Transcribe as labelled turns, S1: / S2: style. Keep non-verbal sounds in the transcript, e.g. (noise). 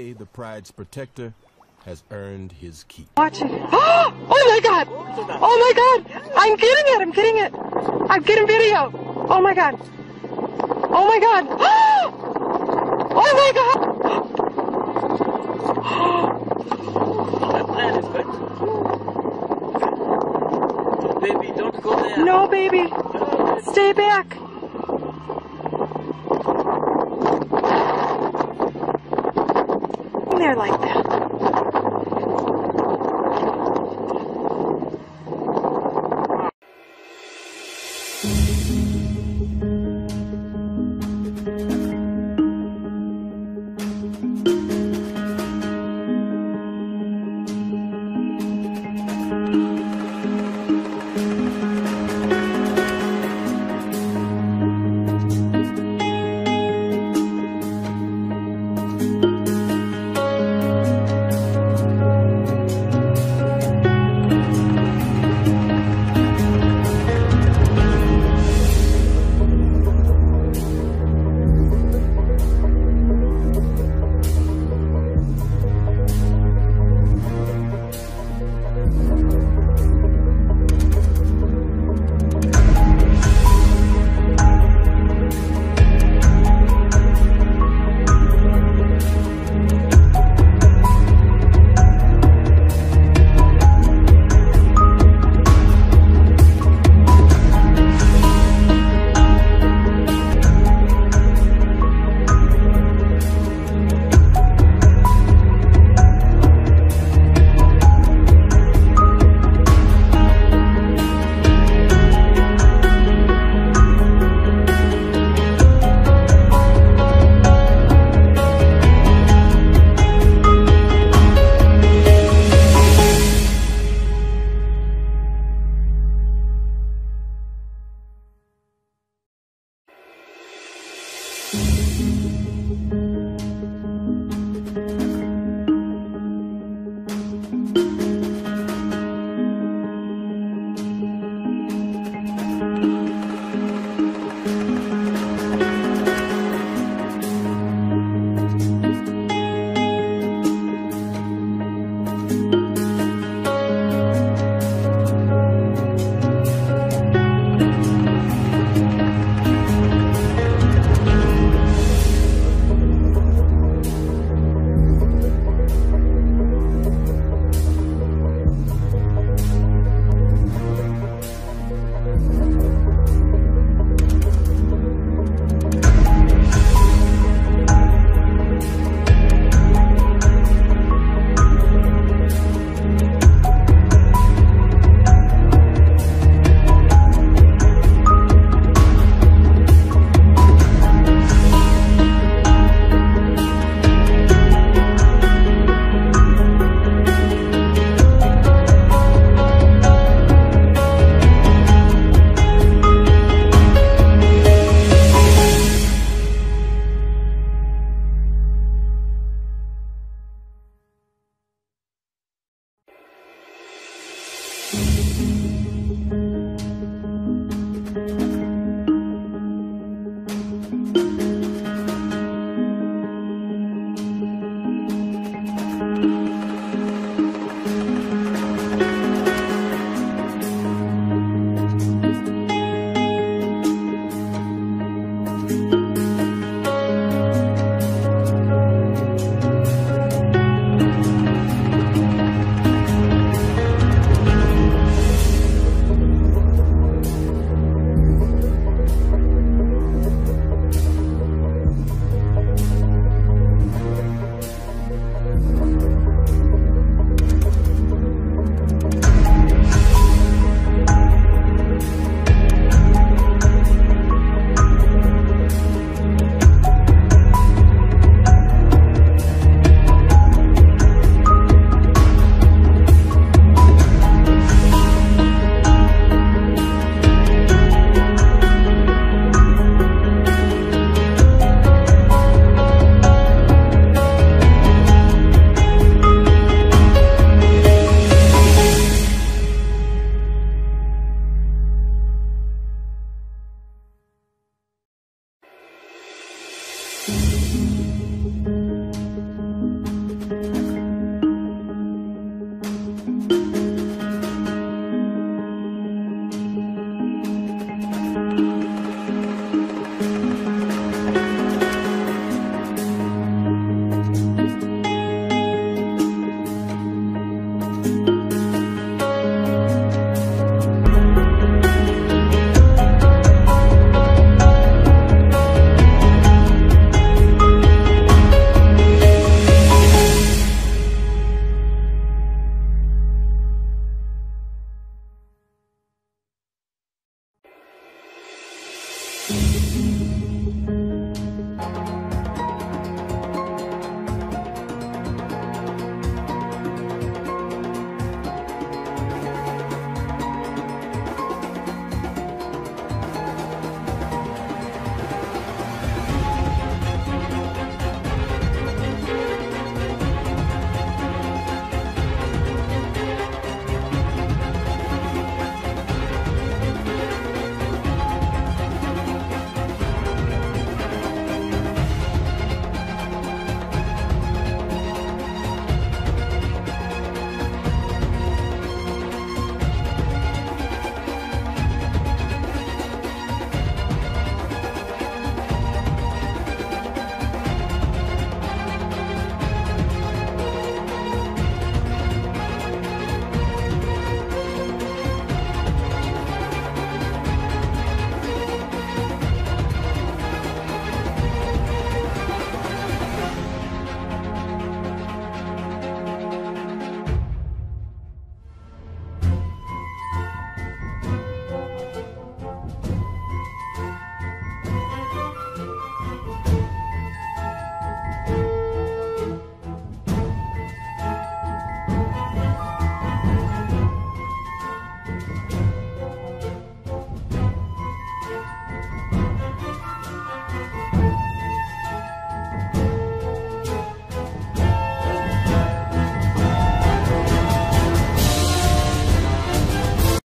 S1: Today, the Pride's protector has earned his keep.
S2: Watch it. (gasps) Oh my god! Oh my god! I'm getting it! I'm getting it! I'm getting video! Oh my god! Oh my god! (gasps) Oh my god!
S3: The plan is (gasps) good. So, baby, don't go there.
S2: No, baby! Stay back! there like that.